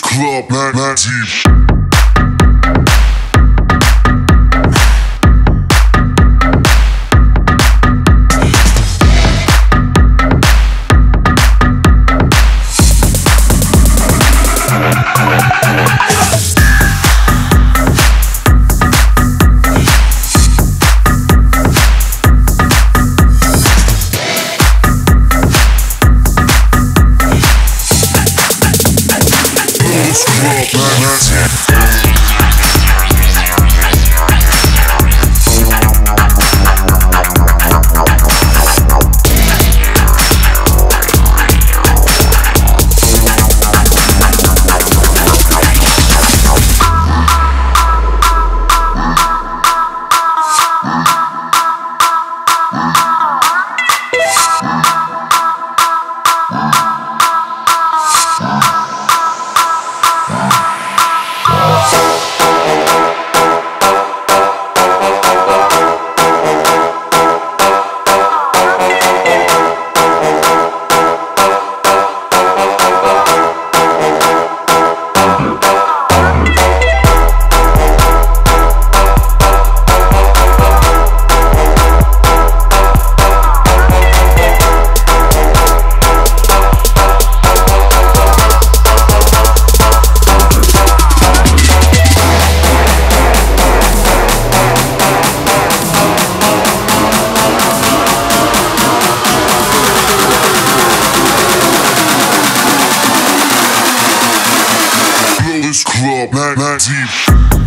Club 19. This club, night, night deep.